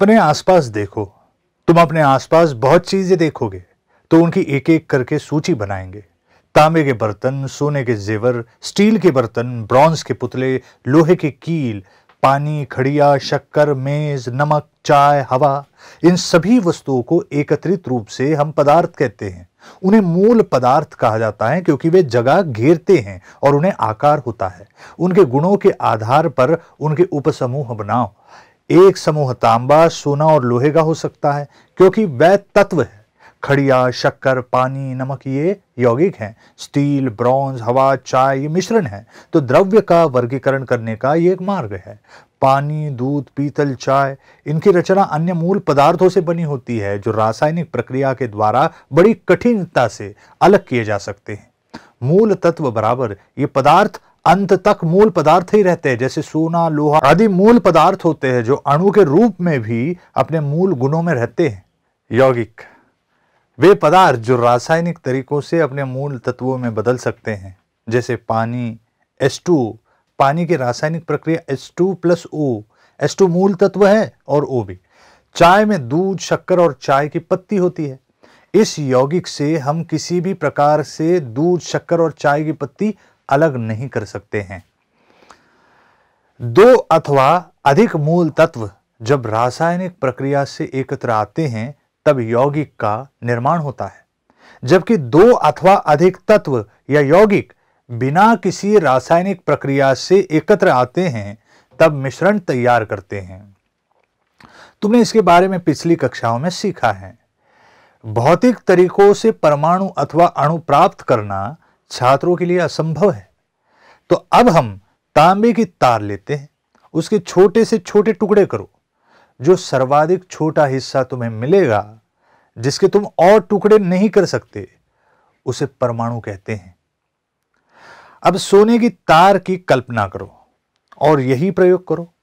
अपने आसपास देखो। तुम अपने आसपास बहुत चीज़ें देखोगे तो उनकी एक एक करके सूची बनाएँगे। तांबे के बर्तन, सोने के जेवर, स्टील के बर्तन, ब्रॉन्ज के पुतले, लोहे के कील, पानी, खड़िया, शक्कर, मेज, नमक, चाय, हवा, इन सभी वस्तुओं को एकत्रित रूप से हम पदार्थ कहते हैं। उन्हें मूल पदार्थ कहा जाता है क्योंकि वे जगह घेरते हैं और उन्हें आकार होता है। उनके गुणों के आधार पर उनके उपसमूह बनाओ। एक समूह तांबा, सोना और लोहे का हो सकता है, क्योंकि वह तत्व है। खड़िया, शक्कर, पानी, नमक, ये यौगिक हैं। स्टील, ब्रॉन्ज, हवा, चाय, ये मिश्रण है। तो द्रव्य का वर्गीकरण करने का ये एक मार्ग है। पानी, दूध, पीतल, चाय, इनकी रचना अन्य मूल पदार्थों से बनी होती है, जो रासायनिक प्रक्रिया के द्वारा बड़ी कठिनता से अलग किए जा सकते हैं। मूल तत्व बराबर ये पदार्थ अंत तक मूल पदार्थ ही रहते हैं, जैसे सोना, लोहा आदि मूल पदार्थ होते हैं, जो अणु के रूप में भी अपने मूल गुणों में रहते हैं। यौगिक, वे पदार्थ जो रासायनिक तरीकों से अपने मूल तत्वों में बदल सकते हैं, जैसे पानी एस टू, पानी की रासायनिक प्रक्रिया S two plus O. S two मूल तत्व है और ओ भी। चाय में दूध, शक्कर और चाय की पत्ती होती है। इस यौगिक से हम किसी भी प्रकार से दूध, शक्कर और चाय की पत्ती अलग नहीं कर सकते हैं। दो अथवा अधिक मूल तत्व जब रासायनिक प्रक्रिया से एकत्र आते हैं, तब यौगिक का निर्माण होता है। जबकि दो अथवा अधिक तत्व या यौगिक बिना किसी रासायनिक प्रक्रिया से एकत्र आते हैं, तब मिश्रण तैयार करते हैं। तुमने इसके बारे में पिछली कक्षाओं में सीखा है। भौतिक तरीकों से परमाणु अथवा अणु प्राप्त करना छात्रों के लिए असंभव है। तो अब हम तांबे की तार लेते हैं। उसके छोटे से छोटे टुकड़े करो। जो सर्वाधिक छोटा हिस्सा तुम्हें मिलेगा, जिसके तुम और टुकड़े नहीं कर सकते, उसे परमाणु कहते हैं। अब सोने की तार की कल्पना करो और यही प्रयोग करो।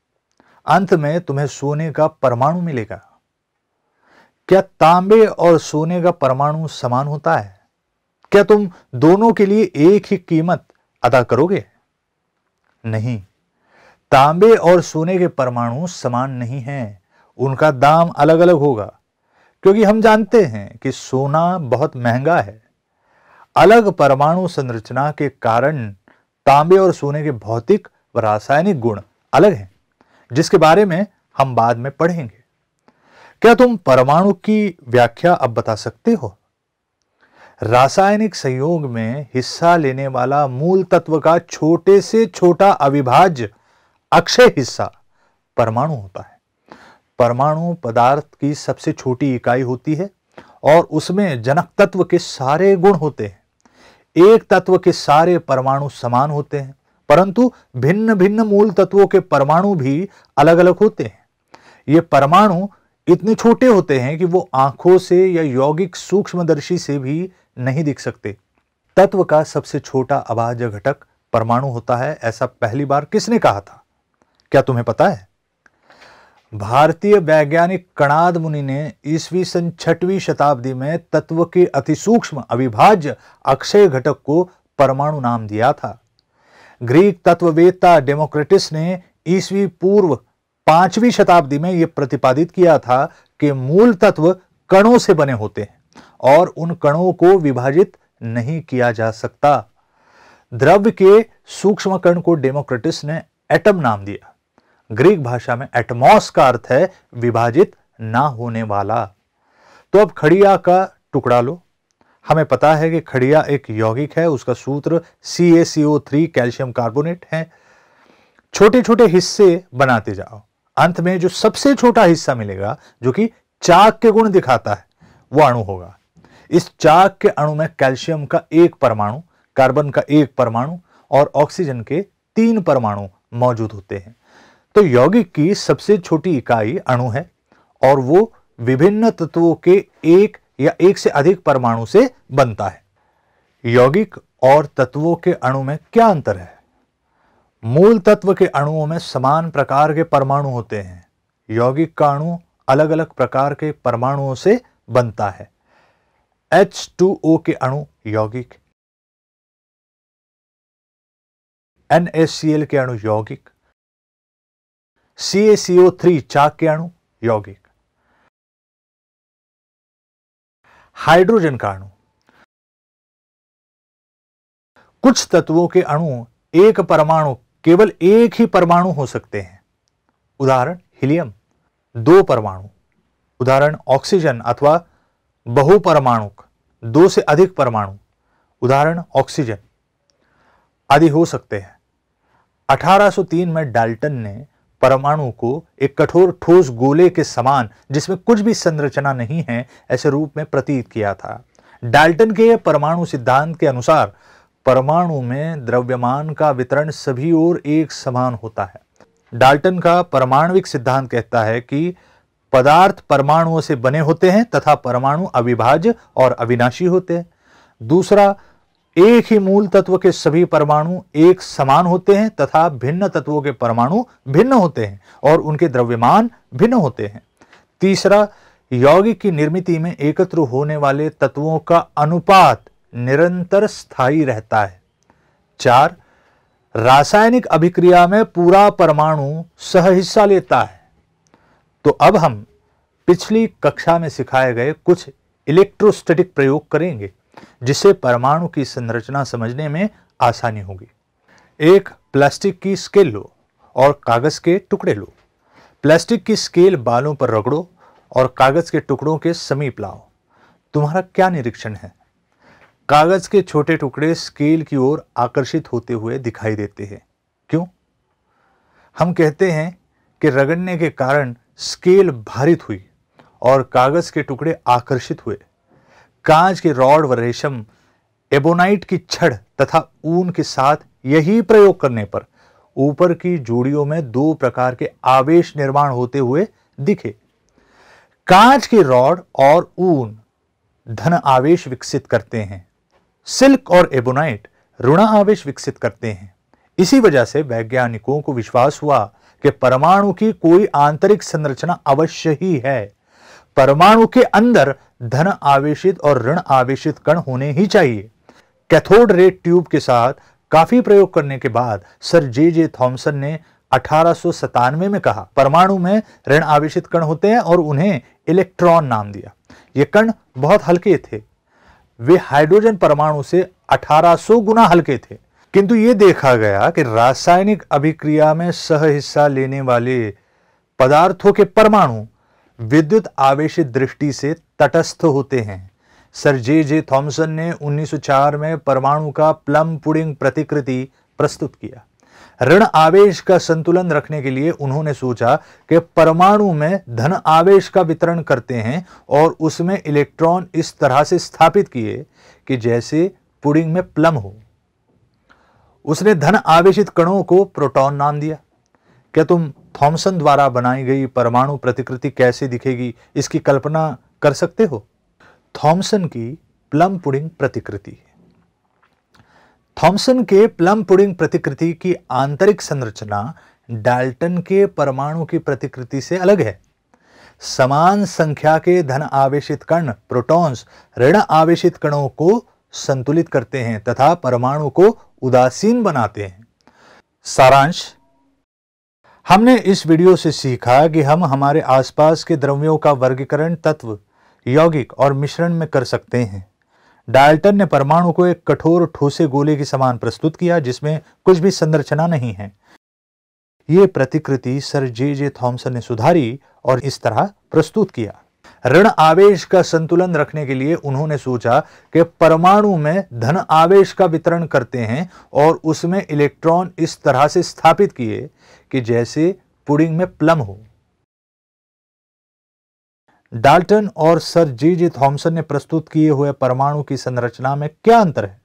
अंत में तुम्हें सोने का परमाणु मिलेगा। क्या तांबे और सोने का परमाणु समान होता है? क्या तुम दोनों के लिए एक ही कीमत अदा करोगे? नहीं। तांबे और सोने के परमाणु समान नहीं हैं। उनका दाम अलग अलग होगा, क्योंकि हम जानते हैं कि सोना बहुत महँगा है। अलग परमाणु संरचना के कारण तांबे और सोने के भौतिक व रासायनिक गुण अलग हैं, जिसके बारे में हम बाद में पढ़ेंगे। क्या तुम परमाणु की व्याख्या अब बता सकते हो? रासायनिक संयोग में हिस्सा लेने वाला मूल तत्व का छोटे से छोटा अविभाज्य अक्षय हिस्सा परमाणु होता है। परमाणु पदार्थ की सबसे छोटी इकाई होती है और उसमें जनक तत्व के सारे गुण होते हैं। एक तत्व के सारे परमाणु समान होते हैं, परंतु भिन्न भिन्न मूल तत्वों के परमाणु भी अलग अलग होते हैं। ये परमाणु इतने छोटे होते हैं कि वो आँखों से या यौगिक सूक्ष्मदर्शी से भी नहीं दिख सकते। तत्व का सबसे छोटा अभाज्य घटक परमाणु होता है, ऐसा पहली बार किसने कहा था? क्या तुम्हें पता है? भारतीय वैज्ञानिक कणाद मुनि ने ईस्वी सन छठवीं शताब्दी में तत्व के अति सूक्ष्म अविभाज्य अक्षय घटक को परमाणु नाम दिया था। ग्रीक तत्ववेत्ता डेमोक्रेटिस ने ईसवी पूर्व पांचवी शताब्दी में यह प्रतिपादित किया था कि मूल तत्व कणों से बने होते हैं और उन कणों को विभाजित नहीं किया जा सकता। द्रव्य के सूक्ष्म कण को डेमोक्रेटिस ने एटम नाम दिया। ग्रीक भाषा में एटमॉस का अर्थ है विभाजित ना होने वाला। तो अब खड़िया का टुकड़ा लो। हमें पता है कि खड़िया एक यौगिक है, उसका सूत्र C A C O three calcium carbonate है। छोटे छोटे हिस्से बनाते जाओ। अंत में जो सबसे छोटा हिस्सा मिलेगा, जो कि चाक के गुण दिखाता है, वो अणु होगा। इस चाक के अणु में कैल्शियम का एक परमाणु, कार्बन का एक परमाणु और ऑक्सीजन के तीन परमाणु मौजूद होते हैं। तो यौगिक की सबसे छोटी इकाई अणु है और वो विभिन्न तत्वों के एक या एक से अधिक परमाणु से बनता है। यौगिक और तत्वों के अणु में क्या अंतर है? मूल तत्व के अणुओं में समान प्रकार के परमाणु होते हैं। यौगिक का अणु अलग अलग प्रकार के परमाणुओं से बनता है। H2O के अणु यौगिक। NaCl के अणु यौगिक। CaCO3 चाक के अणु यौगिक। हाइड्रोजन का अणु। कुछ तत्वों के अणु एक परमाणु केवल एक ही परमाणु हो सकते हैं। उदाहरण, हीलियम, दो परमाणु। उदाहरण, ऑक्सीजन अथवा बहुपरमाणुक, दो से अधिक परमाणु। उदाहरण, ऑक्सीजन। आदि हो सकते हैं। 1803 में डाल्टन ने परमाणु को एक कठोर ठोस गोले के समान, जिसमें कुछ भी संरचना नहीं है, ऐसे रूप में प्रतीत किया था। डाल्टन के परमाणु सिद्धांत के अनुसार परमाणु में द्रव्यमान का वितरण सभी ओर एक समान होता है। डाल्टन का परमाणविक सिद्धांत कहता है कि पदार्थ परमाणुओं से बने होते हैं तथा परमाणु अविभाज्य और अविनाशी होते हैं। दूसरा, एक ही मूल तत्व के सभी परमाणु एक समान होते हैं तथा भिन्न तत्वों के परमाणु भिन्न होते हैं और उनके द्रव्यमान भिन्न होते हैं। तीसरा, यौगिक की निर्मित में एकत्र होने वाले तत्वों का अनुपात निरंतर स्थायी रहता है। चार, रासायनिक अभिक्रिया में पूरा परमाणु सह हिस्सा लेता है। तो अब हम पिछली कक्षा में सिखाए गए कुछ इलेक्ट्रोस्टैटिक प्रयोग करेंगे, जिससे परमाणु की संरचना समझने में आसानी होगी। एक, प्लास्टिक की स्केल लो और कागज़ के टुकड़े लो। प्लास्टिक की स्केल बालों पर रगड़ो और कागज़ के टुकड़ों के समीप लाओ। तुम्हारा क्या निरीक्षण है? कागज़ के छोटे टुकड़े स्केल की ओर आकर्षित होते हुए दिखाई देते हैं। क्यों? हम कहते हैं कि रगड़ने के कारण स्केल भारित हुई और कागज़ के टुकड़े आकर्षित हुए। कांच के रॉड व रेशम, एबोनाइट की छड़ तथा ऊन के साथ यही प्रयोग करने पर ऊपर की जोड़ियों में दो प्रकार के आवेश निर्माण होते हुए दिखे। कांच के रॉड और ऊन धन आवेश विकसित करते हैं। सिल्क और एबोनाइट ऋण आवेश विकसित करते हैं। इसी वजह से वैज्ञानिकों को विश्वास हुआ कि परमाणु की कोई आंतरिक संरचना अवश्य ही है। परमाणु के अंदर धन आवेशित और ऋण आवेशित कण होने ही चाहिए। कैथोड रे ट्यूब के साथ काफ़ी प्रयोग करने के बाद सर जे जे थॉमसन ने अठारह में कहा, परमाणु में ऋण आवेशित कण होते हैं और उन्हें इलेक्ट्रॉन नाम दिया। ये कण बहुत हल्के थे वे हाइड्रोजन परमाणु से 1800 गुना हल्के थे। किंतु यह देखा गया कि रासायनिक अभिक्रिया में सह हिस्सा लेने वाले पदार्थों के परमाणु विद्युत आवेश दृष्टि से तटस्थ होते हैं। सर जे जे थॉमसन ने 1904 में परमाणु का प्लम पुडिंग प्रतिकृति प्रस्तुत किया। ऋण आवेश का संतुलन रखने के लिए उन्होंने सोचा कि परमाणु में धन आवेश का वितरण करते हैं और उसमें इलेक्ट्रॉन इस तरह से स्थापित किए कि जैसे पुडिंग में प्लम हो। उसने धन आवेशित कणों को प्रोटॉन नाम दिया। क्या तुम थॉमसन द्वारा बनाई गई परमाणु प्रतिकृति कैसे दिखेगी इसकी कल्पना कर सकते हो? थॉमसन की प्लम पुडिंग प्रतिकृति। थॉमसन के प्लम पुडिंग प्रतिकृति की आंतरिक संरचना डाल्टन के परमाणु की प्रतिकृति से अलग है। समान संख्या के धन आवेशित कण, प्रोटॉन्स, ऋण आवेशित कणों को संतुलित करते हैं तथा परमाणु को उदासीन बनाते हैं। सारांश। हमने इस वीडियो से सीखा कि हम हमारे आसपास के द्रव्यों का वर्गीकरण तत्व, यौगिक और मिश्रण में कर सकते हैं। डाल्टन ने परमाणु को एक कठोर ठोसे गोले के समान प्रस्तुत किया, जिसमें कुछ भी संरचना नहीं है। यह प्रतिकृति सर जे जे थॉमसन ने सुधारी और इस तरह प्रस्तुत किया। ऋण आवेश का संतुलन रखने के लिए उन्होंने सोचा कि परमाणु में धन आवेश का वितरण करते हैं और उसमें इलेक्ट्रॉन इस तरह से स्थापित किए कि जैसे पुडिंग में प्लम हो। डाल्टन और सर जी जी थॉम्सन ने प्रस्तुत किए हुए परमाणु की संरचना में क्या अंतर है?